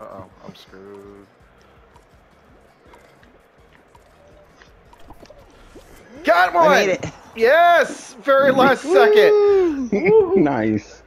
Uh oh, I'm screwed. Got one! I made it. Yes! Very last second. nice.